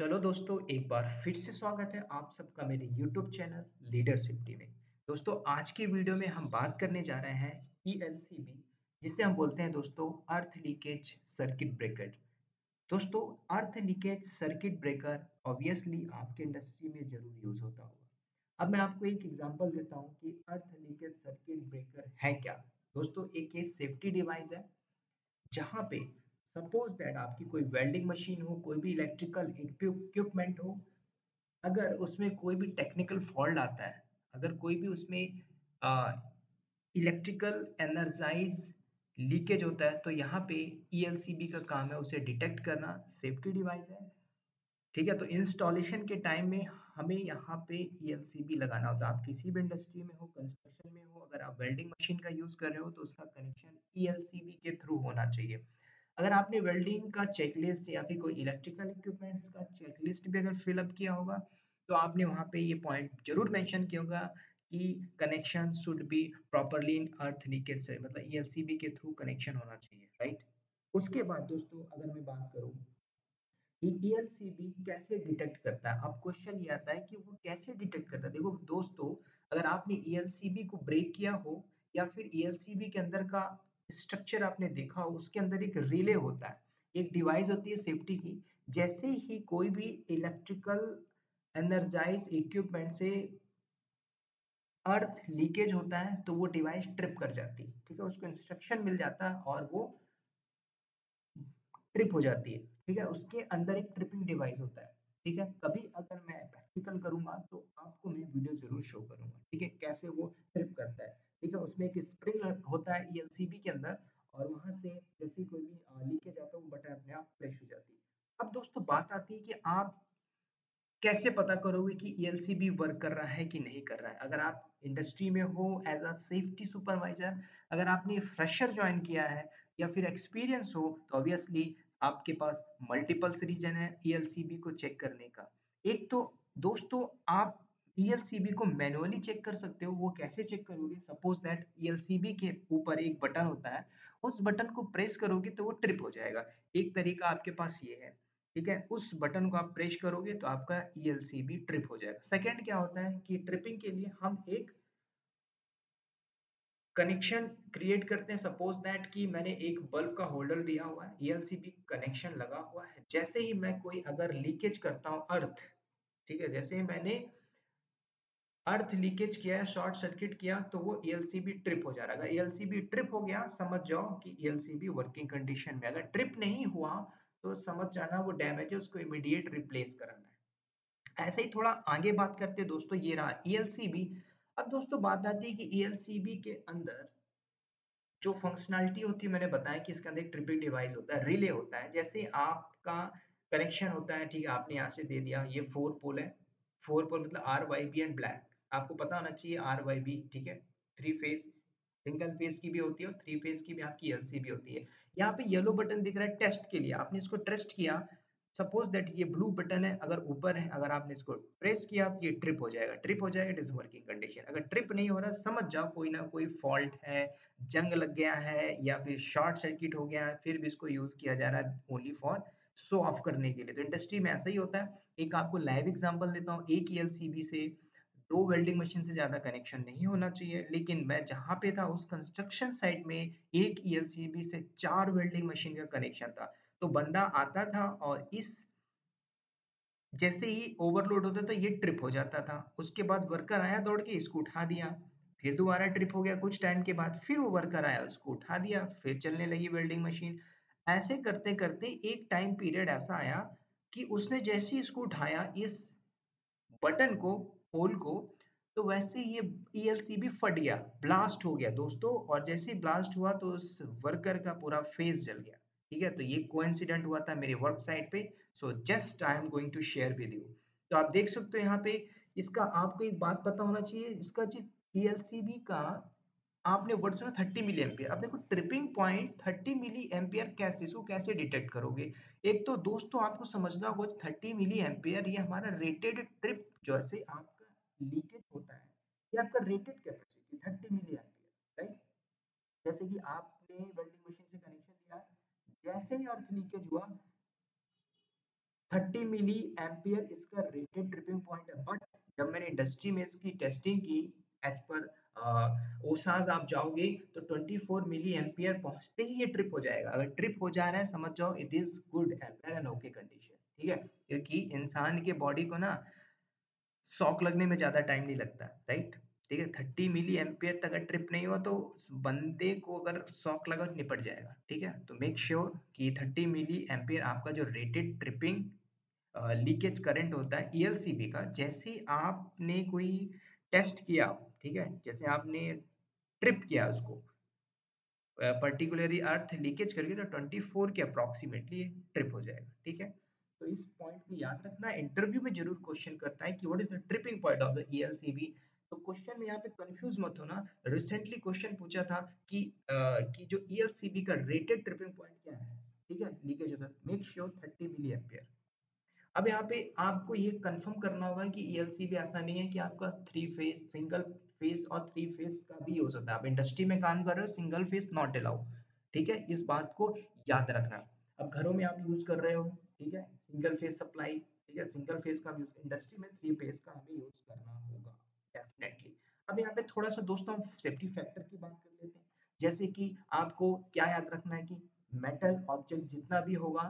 चलो दोस्तों, एक बार फिर से स्वागत है आप सबका मेरे YouTube चैनल लीडरशिप टीम में। दोस्तों, आज की वीडियो में हम बात करने जा रहे हैं ELCB जिसे हम बोलते हैं दोस्तों अर्थ लीकेज सर्किट ब्रेकर दोस्तों, earth leakage circuit breaker obviously आपके इंडस्ट्री में ज़रूर यूज़ होता होगा। अब मैं आपको एक एग्ज़ाम्पल देता हूँ कि अर्थ लीकेज सर्किट ब्रेकर है क्या। दोस्तों, एक ये सेफ्टी डिवाइस है, जहाँ पे सपोज़ दैट आपकी कोई वेल्डिंग मशीन हो, कोई भी इलेक्ट्रिकल इक्विपमेंट हो, अगर उसमें कोई भी टेक्निकल फॉल्ट आता है, अगर कोई भी उसमें इलेक्ट्रिकल एनर्जाइज लीकेज होता है तो यहाँ पे ई e का काम है उसे डिटेक्ट करना सेफ्टी डिवाइस है। ठीक है तो इंस्टॉलेशन के टाइम में हमें यहाँ पे ई e लगाना होता है। आप किसी भी इंडस्ट्री में हो कंस्ट्रक्शन में हो, अगर आप वेल्डिंग मशीन का यूज़ कर रहे हो तो उसका कनेक्शन ई e के थ्रू होना चाहिए। अगर आपने वेल्डिंग का चेकलिस्ट या फिर कोई इलेक्ट्रिकल इक्विपमेंट्स का चेकलिस्ट भी अगर फिलअप किया होगा तो आपने वहाँ पे ये पॉइंट ज़रूर मेंशन किया होगा कि connection should be properly in earth leakage से मतलब ई के थ्रू कनेक्शन होना चाहिए राइट उसके बाद दोस्तों, अगर मैं बात करूँ ई कैसे डिटेक्ट करता है, अब क्वेश्चन ये आता है कि वो कैसे डिटेक्ट करता है। देखो दोस्तों, अगर आपने ईएलसीबी को ब्रेक किया हो या फिर ईएलसीबी के अंदर का स्ट्रक्चर आपने देखा हो, उसके अंदर एक रिले होता है। एक डिवाइस होती है सेफ्टी की, जैसे ही कोई भी इलेक्ट्रिकल एनर्जाइज इक्विपमेंट से अर्थ लीकेज होता है तो वो डिवाइस ट्रिप कर जाती है, ठीक है? उसको इंस्ट्रक्शन मिल जाता है और वो ट्रिप हो जाती है, ठीक है? उसके अंदर एक ट्रिपिंग डिवाइस होता है, ठीक है? कभी अगर मैं प्रैक्टिकल करूँगा तो आपको मैं वीडियो ज़रूर शो करूँगा, ठीक है? कैसे वो ट्रिप करता है। ठीक है? उसमें एक स्प्रिंग होता है ई के अंदर और वहाँ से जैसे कोई भी लीकेज आता है, वो बटन अपने आप फ्रेश हो जाती है। अब दोस्तों बात आती है कि आप कैसे पता करोगे कि ई वर्क कर रहा है कि नहीं कर रहा है? अगर आप इंडस्ट्री में हो एज अ सेफ्टी सुपरवाइजर अगर आपने फ्रेशर ज्वाइन किया है या फिर एक्सपीरियंस हो तो ऑब्वियसली आपके पास मल्टीपल्स रीजन है ई को चेक करने का। एक तो दोस्तों आप ईएलसीबी को मैनुअली चेक कर सकते हो, वो कैसे चेक करोगे? सपोज़ दैट ईएलसीबी के ऊपर एक बटन होता है, उस बटन को प्रेस करोगे तो वो ट्रिप हो जाएगा। एक तरीका आपके पास ये है, ठीक है? उस बटन को आप प्रेस करोगे तो आपका ईएलसीबी ट्रिप हो जाएगा। सेकेंड क्या होता है कि ट्रिपिंग के लिए हम एक कनेक्शन क्रिएट करते हैं। सपोज़ दैट कि मैंने एक बल्ब का होल्डर लिया हुआ है ईएलसीबी कनेक्शन लगा हुआ है। जैसे ही मैं कोई अगर लीकेज करता हूँ अर्थ ठीक है? जैसे ही मैंने अर्थ लीकेज किया है शॉर्ट सर्किट किया तो वो ई ट्रिप हो जा रहा है। अगर ट्रिप हो गया, समझ जाओ कि ई वर्किंग कंडीशन में अगर ट्रिप नहीं हुआ तो समझ जाना वो डैमेज है, उसको इमीडिएट रिप्लेस कराना है। ऐसे ही थोड़ा आगे बात करते दोस्तों, ये रहा ई अब दोस्तों, बात आती है कि ईएलसीबी के अंदर जो फंक्शनैलिटी होती है, मैंने बताया कि इसके अंदर एक ट्रिपिंग डिवाइस होता है रिले होता है। जैसे आपका कनेक्शन होता है, ठीक है, आपने यहाँ से दे दिया, ये फोर पोल है। फोर पोल मतलब R Y B and black आपको पता होना चाहिए आर वाई बी ठीक है? थ्री फ़ेज़ सिंगल फ़ेज़ की भी होती है और थ्री फ़ेज़ की भी आपकी एलसी भी होती है। यहाँ पे येलो बटन दिख रहा है टेस्ट के लिए। आपने इसको टेस्ट किया। सपोज़ दैट ये ब्लू बटन है, अगर ऊपर है, अगर आपने इसको प्रेस किया तो ये ट्रिप हो जाएगा। ट्रिप हो जाएगा इट इज़ वर्किंग कंडीशन अगर ट्रिप नहीं हो रहा, समझ जाओ कोई ना कोई फॉल्ट है, जंग लग गया है, या फिर शॉर्ट सर्किट हो गया है, फिर भी इसको यूज़ किया जा रहा है ओनली फॉर शो ऑफ़ करने के लिए। तो इंडस्ट्री में ऐसा ही होता है। एक आपको लाइव एग्ज़ाम्पल देता हूँ, एक ई से। दो वेल्डिंग मशीन से ज़्यादा कनेक्शन नहीं होना चाहिए। लेकिन मैं जहाँ पे था, उस कंस्ट्रक्शन साइट में एक ईएलसीबी से चार वेल्डिंग मशीन का कनेक्शन था। तो बंदा आता था और इस जैसे ही ओवरलोड होता था, ये ट्रिप हो जाता था। उसके बाद वर्कर आया दौड़ के, इसको उठा दिया। फिर दोबारा ट्रिप हो गया कुछ टाइम के बाद, फिर वो वर्कर आया, उसको उठा दिया, फिर चलने लगी वेल्डिंग मशीन। ऐसे करते करते एक टाइम पीरियड ऐसा आया कि उसने जैसे ही इसको उठाया, इस बटन को पोल को तो वैसे ये ई भी फट गया ब्लास्ट हो गया दोस्तों, और जैसे ही ब्लास्ट हुआ तो उस वर्कर का पूरा फेस जल गया, ठीक है? तो ये कोइंसिडेंट हुआ था मेरे वर्क साइट पे so just I am going to share with you तो आप देख सकते हो यहाँ पे, इसका आपको एक बात पता होना चाहिए, इसका जो ई का, आपने वर्ड सुना 30 मिली एम्पियर अब देखो ट्रिपिंग पॉइंट 30 मिली एम्पियर कैसे, इसको कैसे डिटेक्ट करोगे? एक तो दोस्तों आपको समझना होगा 30 मिली एम्पियर ये हमारा रेटेड ट्रिप जैसे आपका लीकेज होता है, ये आपका rated capacity thirty milli ampere right? जैसे कि आपने वेल्डिंग मशीन से कनेक्शन दिया जैसे ही अर्थ लीकेज हुआ 30 मिली एम्पियर इसका रेटेड ट्रिपिंग पॉइंट है। बट जब मैंने इंडस्ट्री में इसकी टेस्टिंग की, एज पर ओसाज आप जाओगे तो 24 मिली एम्पियर पहुँचते ही ये ट्रिप हो जाएगा। अगर ट्रिप हो जा रहा है, समझ जाओ it is good and okay condition ठीक है? क्योंकि इंसान के बॉडी को ना शॉक लगने में ज़्यादा टाइम नहीं लगता राइट ठीक है थर्टी मिली एम्पियर तक अगर ट्रिप नहीं हुआ तो बंदे को अगर शॉक लगा तो निपट जाएगा, ठीक है? तो मेक श्योर sure कि थर्टी मिली एम्पियर आपका जो रेटेड ट्रिपिंग लीकेज करंट होता है ईएलसीबी e का, जैसे आपने कोई टेस्ट किया, ठीक है? जैसे आपने ट्रिप किया उसको पर्टिकुलरली अर्थ लीकेज करके तो 24 के अप्रोक्सीमेटली ट्रिप हो जाएगा, ठीक है? तो इस पॉइंट को याद रखना इंटरव्यू में ज़रूर क्वेश्चन करता है कि what is the tripping point of the ELCB तो क्वेश्चन में यहाँ पे कंफ्यूज मत होना। रिसेंटली क्वेश्चन पूछा था कि आ, कि जो ईएलसीबी का रेटेड ट्रिपिंग पॉइंट क्या है? ठीक है? लीकेज होता मेक श्योर 30 मिली एम्पियर अब यहाँ पे आपको ये कंफर्म करना होगा कि ईएलसीबी ऐसा नहीं है कि आपका थ्री फ़ेज़ सिंगल फ़ेज़ और थ्री फ़ेज़ का भी हो सकता है। आप इंडस्ट्री में काम कर रहे हो सिंगल फ़ेज़ नॉट अलाउ ठीक है? इस बात को याद रखना। अब घरों में आप यूज़ कर रहे हो ठीक है? सिंगल फ़ेज़ सप्लाई ठीक है? सिंगल फ़ेज़ का यूज़ इंडस्ट्री में थ्री फ़ेज़ का हमें यूज़ करना होगा डेफिनेटली अब यहाँ पे थोड़ा सा दोस्तों हम सेफ्टी फैक्टर की बात कर लेते हैं। जैसे कि आपको क्या याद रखना है कि मेटल ऑब्जेक्ट जितना भी होगा,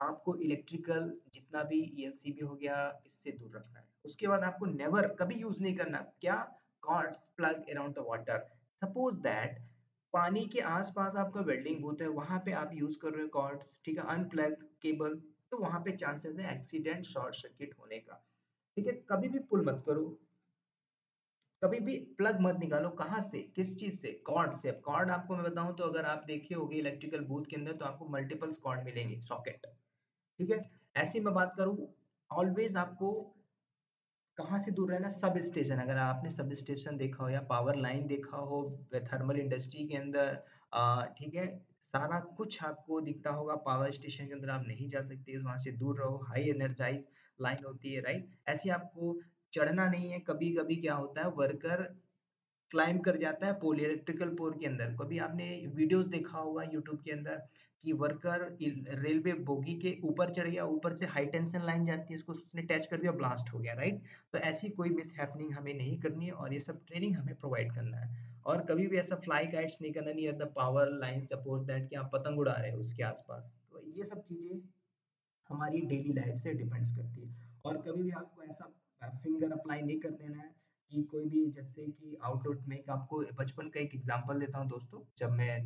आपको इलेक्ट्रिकल जितना भी ईएलसीबी हो गया, इससे दूर रखना है। उसके बाद आपको नेवर कभी यूज़ नहीं करना। क्या? Cords plug around the water suppose that पानी के आसपास आपका वेल्डिंग बूथ है, वहाँ पे आप यूज़ कर रहे हो कॉर्ड्स ठीक है? अनप्लग केबल तो वहाँ पे चांसेस है एक्सीडेंट शॉर्ट सर्किट होने का। ठीक है? कभी भी पुल मत करो। कभी भी प्लग मत निकालो। कहाँ से? किस चीज़ से? कॉर्ड से। कॉर्ड आपको मैं बताऊँ तो अगर आप देखे होगे इलेक्ट्रिकल बूथ के अंदर तो आपको मल्टीपल कॉर्ड मिलेंगे सॉकेट ठीक है? ऐसी मैं बात करूँ ऑलवेज आपको कहाँ से दूर रहना? सब स्टेशन अगर आपने सब स्टेशन देखा हो या पावर लाइन देखा हो थर्मल इंडस्ट्री के अंदर ठीक है? सारा कुछ आपको दिखता होगा। पावर स्टेशन के अंदर आप नहीं जा सकते, वहाँ से दूर रहो। हाई एनर्जाइज लाइन होती है राइट ऐसे आपको चढ़ना नहीं है। कभी कभी क्या होता है वर्कर क्लाइंब कर जाता है पोल इलेक्ट्रिकल पोल के अंदर। कभी आपने वीडियोस देखा होगा यूट्यूब के अंदर कि वर्कर रेलवे बोगी के ऊपर चढ़ गया, ऊपर से हाई टेंशन लाइन जाती है, उसको उसने टच कर दिया ब्लास्ट हो गया राइट तो ऐसी कोई मिस हमें नहीं करनी है और ये सब ट्रेनिंग हमें प्रोवाइड करना है। और कभी भी ऐसा फ्लाई काइट्स नहीं करना near the power line suppose that कि आप पतंग उड़ा रहे हो उसके आसपास। तो ये सब चीज़ें हमारी डेली लाइफ से डिपेंड्स करती है। और कभी भी आपको ऐसा फिंगर अप्लाई नहीं कर देना है कि कोई भी जैसे कि आउटलुक में आपको बचपन का एक एग्जांपल देता हूँ दोस्तों। जब मैं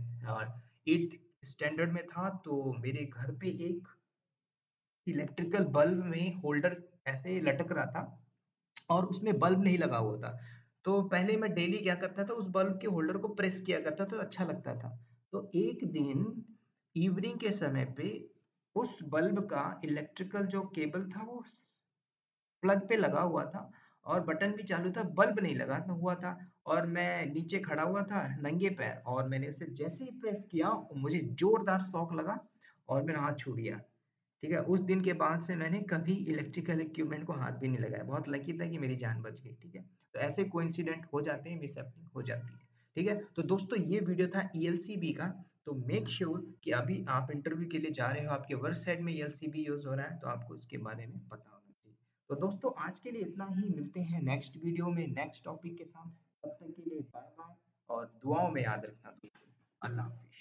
एट्थ स्टैंडर्ड में था तो मेरे घर पे एक इलेक्ट्रिकल बल्ब में होल्डर ऐसे लटक रहा था और उसमें बल्ब नहीं लगा हुआ था। तो पहले मैं डेली क्या करता था, उस बल्ब के होल्डर को प्रेस किया करता तो अच्छा लगता था। तो एक दिन इवनिंग के समय पे उस बल्ब का इलेक्ट्रिकल जो केबल था, वो प्लग पे लगा हुआ था और बटन भी चालू था बल्ब नहीं लगा था, हुआ था और मैं नीचे खड़ा हुआ था नंगे पैर और मैंने उसे जैसे ही प्रेस किया, मुझे जोरदार शौक लगा और मेरा हाथ छूट गया। ठीक है? उस दिन के बाद से मैंने कभी इलेक्ट्रिकल इक्विपमेंट को हाथ भी नहीं लगाया। बहुत लकी था कि मेरी जान बच गई, ठीक है? तो ऐसे कोइंसिडेंट हो जाते हैं मिस हो जाती है, ठीक है? तो दोस्तों, ये वीडियो था ईएलसीबी का। तो मेक श्योर sure कि अभी आप इंटरव्यू के लिए जा रहे हो, आपके वर्क साइड में ईएलसीबी यूज़ हो रहा है तो आपको इसके बारे में पता होना चाहिए। तो दोस्तों, आज के लिए इतना ही। मिलते हैं नेक्स्ट वीडियो में नेक्स्ट टॉपिक के साथ। तब तक के लिए बाय बाय और दुआओं में याद रखना दोस्तों। अल्लाह हाफिज।